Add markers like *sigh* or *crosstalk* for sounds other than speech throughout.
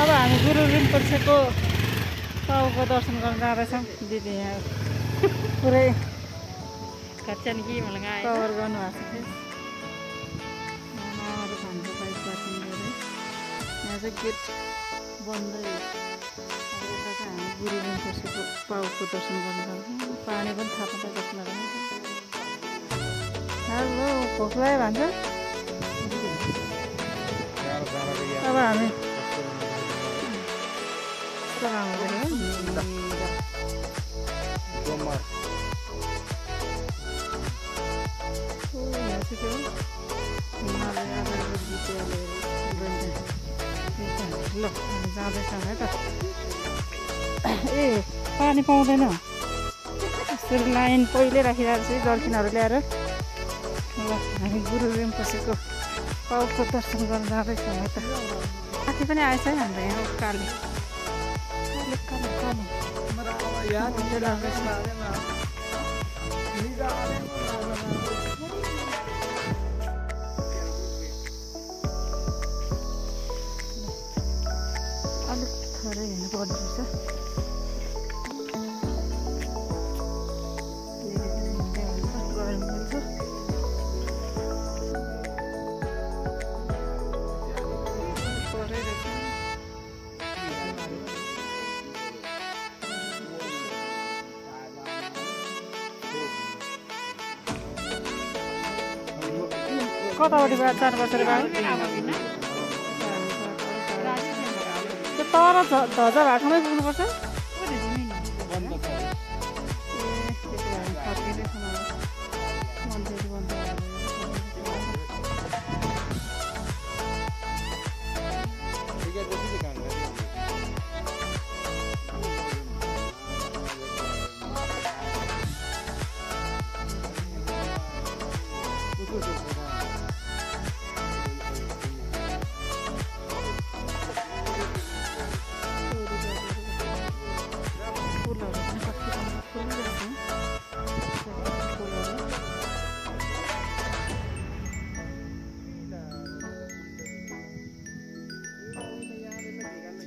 अब हामी गुरु रिम्पोछेको टाउको दर्शन गर्न जाँदैछौँ। दिदी यहाँ पुरै खर्चन कि मलाई कभर गर्नुभएको यहाँ चाहिँ गेट बन्दै हामी गुरु रिम्पोछेको पाउको दर्शन गर्न जान्छौँ पानी पनि थाहा पाउँछ लाग्छ हेलो भोकलायो भन्छ पानी पाउँदैन। यसरी लाइन पहिले राखिरहेको छु जर्किनहरू ल्याएर। ल हामी गुरु रिम्पोछेको पाउको दर्शन गर्न जाँदैछौँ है त। माथि पनि आएछ है हाम्रो यहाँ उकाले। अलिक थोरै हिँड्नु पर्ने रहेछ। कतापट्टि चार बसेर गयो। त्यो तर ध- धजा भाटामै पुग्नुपर्छ।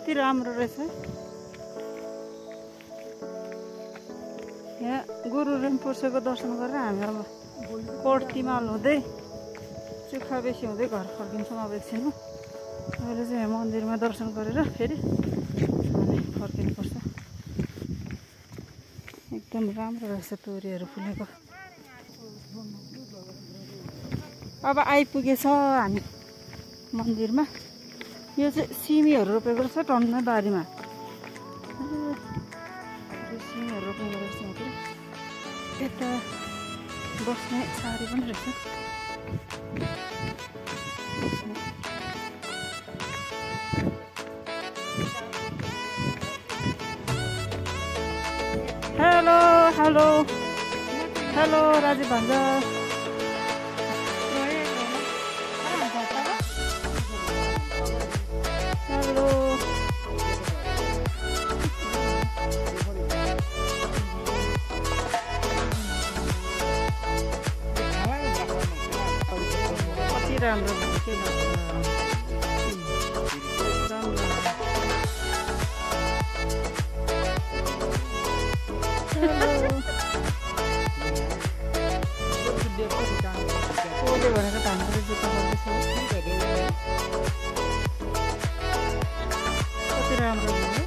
कति राम्रो रहेछ? यहाँ गुरु रिम्पोछेको दर्शन गरेर हामी अब कोर्तीमाल हुँदै चुखा बेसी हुँदै घर फर्किन्छौँ अब एकछिन अहिले चाहिँ मन्दिरमा दर्शन गरेर फेरि फर्किनुपर्छ एकदम राम्रो रहेछ तोरीहरू फुलेको अब आइपुगेछ हामी मन्दिरमा यो चाहिँ सिमीहरू रोपेको रहेछ टन्न बारीमा सिमीहरू रोप्नु रहेछ यता बस्ने साडी पनि रहेछ। हेलो हेलो हेलो राजीव भन्छ राम्रो के कसले भनेर धानको जुत्ता गर्दैछ कति राम्रो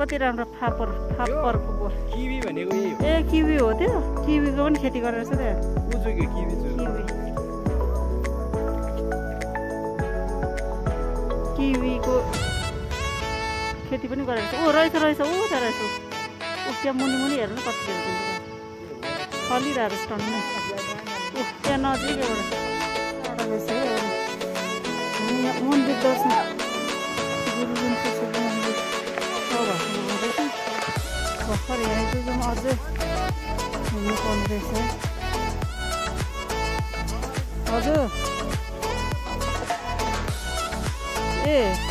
कति राम्रो फापर फापरको बोट किवी भनेको यही हो ए किवी हो त्यो। किवीको पनि खेती गरेर छ त्यहाँ उजुको किवी छु। किवी। किवीको खेती पनि गरेको छ। ओ रहेछ रहेछ। ऊ त्यहाँ रहेछ। ऊ त्यहाँ मुनि मुनि हेर्नु कति फलिरहेको छ टन्नै ऊ त्यहाँ नजिक एउटा। मन्दिर दर्शन अझै घुम्नु पर्ने रहेछ हजुर ए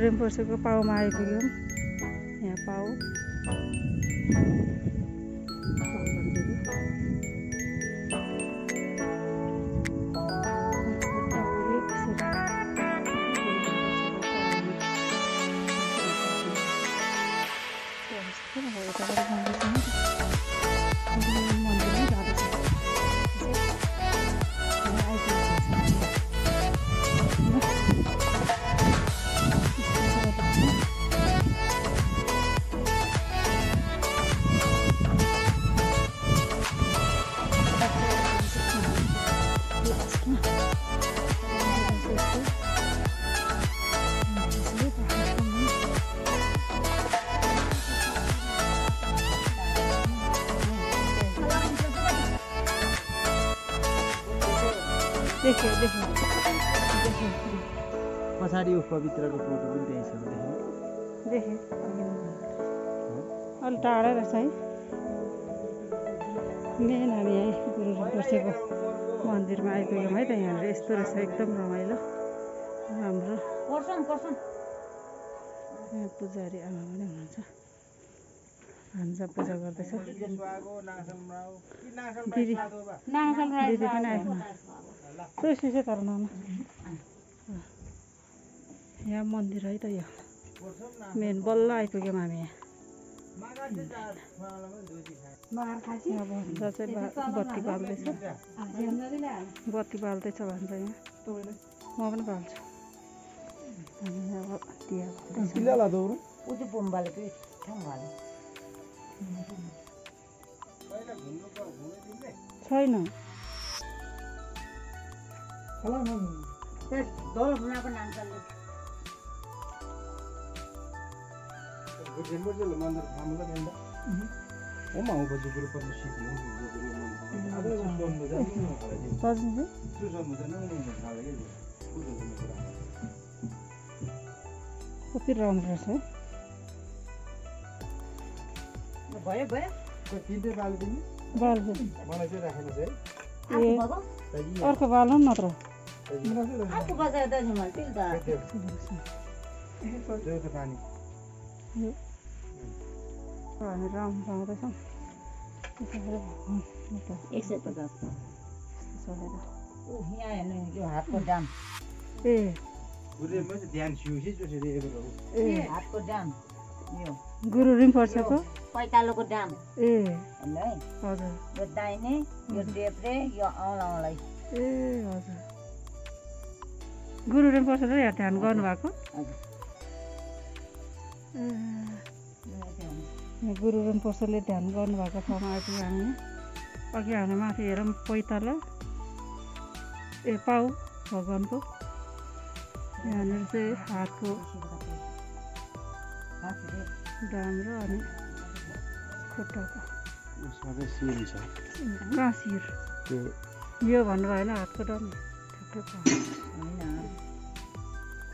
रिम्पोछेको पाउमा आइपुग्यौँ यहाँ पाउ देखेँ देखेँ देखेँ पछाडि ऊ पवित्रको फोटो पनि त्यहीँ छ देखेँ अलि टाढै रहेछ है। मेन हामी यहीँ गुरु बसेको मन्दिरमा आइपुग्यौँ है त यहाँनिर। यस्तो रहेछ एकदम रमाइलो। राम्रो यहाँ पुजारी आमा पनि हुनुहुन्छ। भान्जा पूजा गर्दैछ। दिदी। दिदी पनि आइपुग्नु। सुसुसे तर नाना। यहाँ मन्दिर है त यो। मेन बल्ल आइपुग्यौँ हामी यहाँ भन्छ चाहिँ बत्ती बाल्दैछ। बत्ती बाल्दैछ भन्छ यहाँ। म पनि बाल्छु। अनि यहाँ अब दिया बाल्दैछ। छैन। कति राम्रो रहेछ? है बाल्छु ए अर्को बालौँ नत्र हामी राम पाउँदैछौँ त्यसो भएर भगवान् यता एक सय पचास। यो हातको ए। हातको गुरु रिम्पर्सेको पैतालोको डाम ए। है। हजुर। यो दाहिने यो देब्रे यो औँलाउलाई ए हजुर। गुरु रिम्पर्सेले यहाँ ध्यान गर्नुभएको? गुरु रिम्पर्सेले ध्यान गर्नुभएको ठाउँमा आइपुग्यो हामी। अघि हामी माथि हेरौँ पैताला। ए पाउ भगवान्को। यहाँनिर चाहिँ हातको डाम र अनि खुट्टाको। यो भन्नु भएन हातको डाम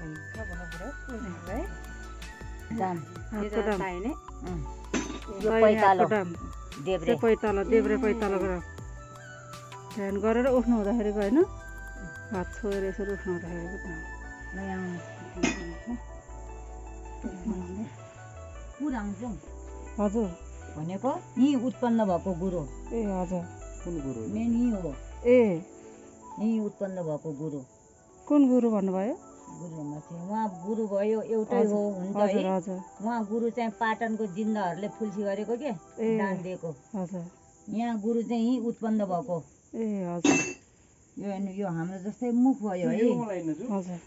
पाउ। जाम हातको डाम अँ। यो पैतालो देब्रे पैताला देब्रे पैतालाको डाम ध्यान गरेर उठ्नु हुँदाखेरिको होइन हात छोएर यसरी उठ्नु हुँदाखेरिको हजुर भनेको यहीँ उत्पन्न भएको गुरु ए हजुर कुन गुरु मेन यहीँ हो ए यहीँ उत्पन्न भएको गुरु कुन गुरु भन्नुभयो गुरुमा चाहिँ उहाँ गुरु भयो एउटै हो हुन त हजुर है? उहाँ गुरु चाहिँ पाटनको जिन्दाहरूले फुल्सी गरेको के? दान दिएको। हजुर। यहाँ गुरु चाहिँ यहीँ उत्पन्न भएको। ए हजुर। यो हेर्नु यो हाम्रो जस्तै मुख भयो है। हजुर।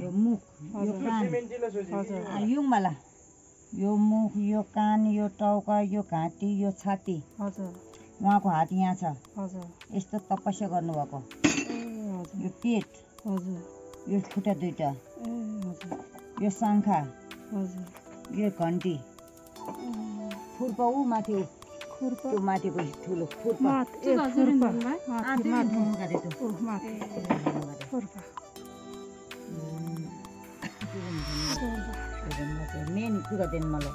यो मुख यो कान। युङमाला यो मुख यो कान यो टाउका यो घाँटी यो छाती। हजुर। उहाँको हात यहाँ छ। हजुर। यस्तो तपस्या गर्नुभएको। ए हजुर। यो पेट। हजुर। यो खुट्टा दुइटा। यो शङ्खा यो घन्टी। खुर्पा ऊ माथि। त्यो माथिको ठुलो मेन कुरा दिनु मलाई।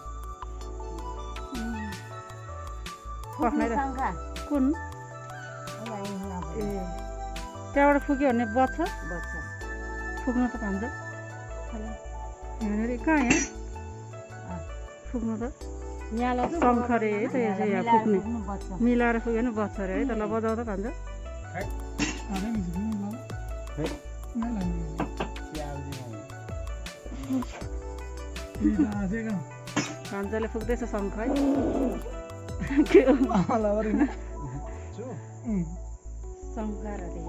कुन? ए त्यहाँबाट फुक्यो भने बच्छ? बस्छ फुक्न त भन्छ यहाँनिर कहाँ यहाँ? फुक्नु त। शङ्ख रे है त यो चाहिँ यहाँ मिलाएर फुक्ने मिलाएर फुक्यो भने बच्छ अरे है त ल बजाउँदा भन्छ भान्जाले फुक्दैछ शङ्ख है। *laughs*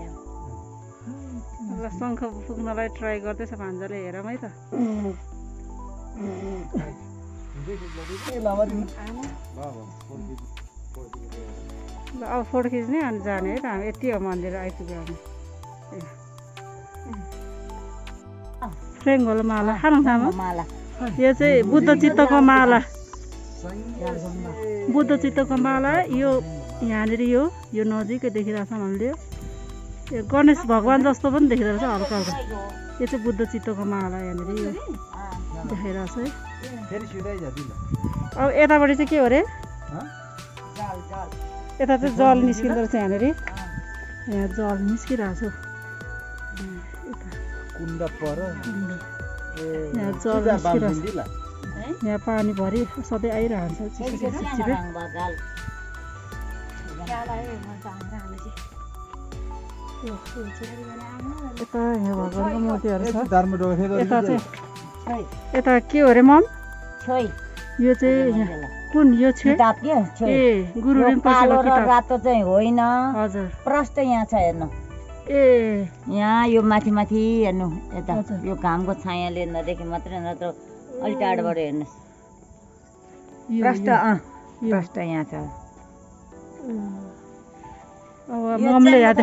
हो? ल शङ्ख फुक्नलाई ट्राई गर्दैछ भान्जाले हेरौँ है त। ल अब फोटो खिच्ने अनि जाने है त हामी। यति हो मन्दिर आइपुग्यो हामी। फ्रेङ्गोलो माला। खानु खानु माला। यो चाहिँ बुद्ध चित्तको माला। बुद्ध चित्तको माला यो यहाँनिर यो यो नजिकै देखिरहेको छ हामीले यो गणेश भगवान् जस्तो पनि देखिरहेको छ हल्का हल्का। यो चाहिँ बुद्ध चित्तको माला यहाँनिर यो देखाइरहेको छ अब यतापट्टि चाहिँ के हो अरे? यता चाहिँ जल निस्किँदो रहेछ यहाँनिर। यहाँ जल निस्किरहेको छ। यता। कुण्ड पर। यहाँ जल निस्किरहेको छ। यहाँ पानीभरि सधैँ आइरहन्छ। यता भगवान्को मूर्तिहरू छ यता चाहिँ यता के हो अरे मम? यो चाहिँ कुन यो किताब के ए गुरु कालो र रातो चाहिँ होइन। हजुर। प्रष्ट यहाँ छ हेर्नु। ए। यहाँ यो माथि माथि हेर्नु। यता। यो घामको छायाले नदेखे मात्रै नत्र। अलिक टाढोबाट हेर्नुहोस् प्रष्ट अँ। प्रष्ट यहाँ छ। अब ममले याद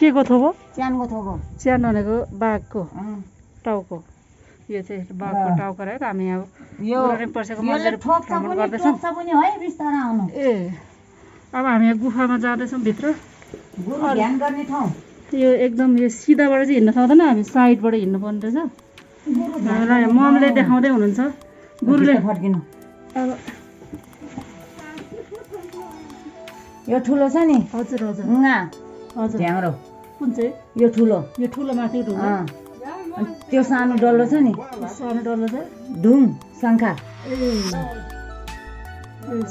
के को थोपो? च्यानको थोपो। च्यान भनेको बाघको। टाउको। यो चाहिँ बाघको। टाउको रहेछ। हामी यहाँ यो भ्रमण गर्दैछौँ। ए अब हामी यहाँ गुफामा जाँदैछौँ भित्र। ध्यान गर्ने ठाउँ। यो एकदम यो सिधाबाट चाहिँ हिँड्न सक्दैन। हामी साइडबाट हिँड्नु पर्ने रहेछ। हामीलाई ममले देखाउँदै हुनुहुन्छ। गुरुले फर्किनु। अब यो ठुलो छ नि। हजुर हजुर। हजुर। झ्याङ्रो कुन चाहिँ? यो ठुलो। यो ठुलो माथि। अनि त्यो सानो डल्लो छ नि? सानो डल्लो छ। ढुङ शङ्खा। ए।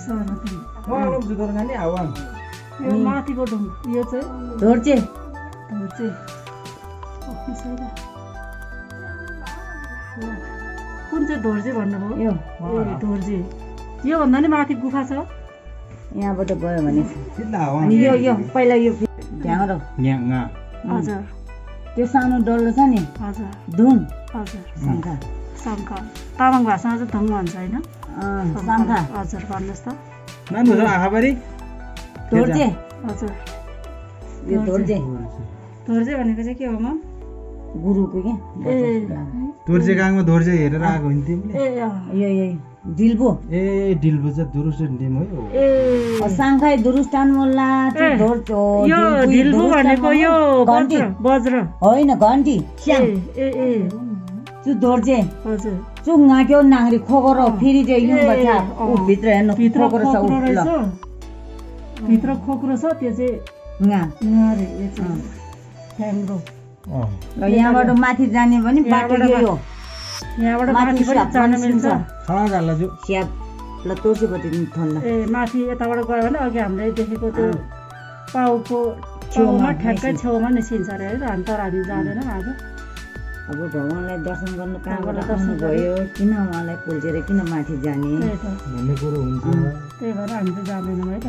सानो यो माथिको ढुङ्गा यो चाहिँ कुन चाहिँ धोर्जे भन्नुभयो? यो। ए धोर्जे योभन्दा नि माथि गुफा छ। यहाँबाट गयो भने। यो यो पहिला यो। हजुर। त्यो सानो डल्लो छ नि? हजुर। धुङ हजुर। शङ्खा। शङ्ख। तामाङ भाषामा चाहिँ धुङ भन्छ होइन? अँ, शङ्खा। हजुर भन्नुहोस् त। आँखाभरि? धोर्चे हजुर। यो धोर्चे धोर्जे भनेको चाहिँ के हो म? गुरुको के? ए। दोर्जे गाङमा दोर्जे हेरेर आएको हुन् तिमीले? ए यो डिल्बो ए डिल्बो चाहिँ दुरुस टिम है ए। साङ्खाई दुरुस्तान मोल्ला यो ढिल्बु भनेको यो वज्र वज्र होइन घन्टी। स्याङ ए ए चु धोर्चे हजुर। चु नाक्यो नाङ्री खोगरो फेरि युङ ए, बच्चा। ऊ भित्र हेर्नु भित्र खोगरो छ ऊ ल। भित्र खोक्रो छ त्यो चाहिँ nga नारे यो चाहिँ फ्याङ्रो र यहाँबाट माथि जाने भने बाटो यो यहाँबाट माथि पनि जान मिल्छ ए माथि यताबाट गयो भने अघि हामीले देखेको त्यो पाउको छेउमा ठ्याक्कै छेउमा निस्किन्छ अरे है त हामी तर हामी जाँदैनौँ आज अब भगवान्लाई दर्शन गर्नु कहाँबाट दर्शन आउनुभयो किन उहाँलाई पुल्चेर किन माथि जाने त्यही त भन्ने कुरो हुन्छ त्यही भएर हामी चाहिँ जाँदैनौँ है त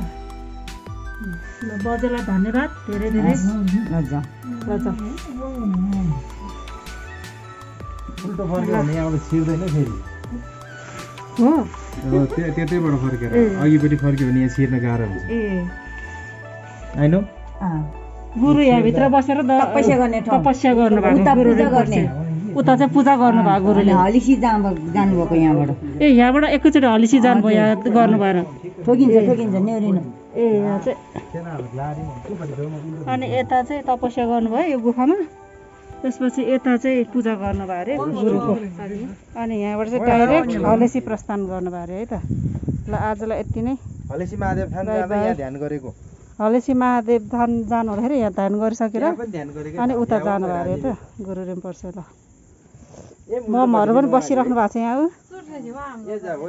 ल बजेलाई धन्यवाद धेरै धेरै उल्टो फर्क्यो भने यहाँबाट छिर्दैन फेरि। हो। त्यतैबाट फर्केर। अघिपट्टि फर्क्यो भने यहाँ छिर्न गाह्रो हुन्छ। ए। होइन। गुरु यहाँभित्र बसेर तपस्या गर्ने। तपस्या गर्नुभएको उता चाहिँ पूजा गर्नुभएको गुरुले। हलिसी जानु जानुभएको यहाँबाट। ए यहाँबाट एकैचोटि हलिसी जानुभयो यहाँ गर्नु भएर। ठोकिन्छ ठोकिन्छ न्युरिनु ए यहाँ चाहिँ। अनि यता चाहिँ तपस्या गर्नुभयो यो गुफामा। त्यसपछि यता चाहिँ पूजा गर्नुभयो अरे गुरुको। अनि यहाँबाट चाहिँ डाइरेक्ट हलेसी प्रस्थान गर्नुभयो अरे है त। ल आजलाई यति नै। हलेसी महादेव ध्यान गरेको। हलेसी महादेव धान जानु हुँदाखेरि यहाँ ध्यान गरिसकेर अनि उता जानु भयो अरे त गुरु रिम्पर्से ल। ममहरू पनि बसिराख्नु भएको छ यहाँ ऊ ए जा हो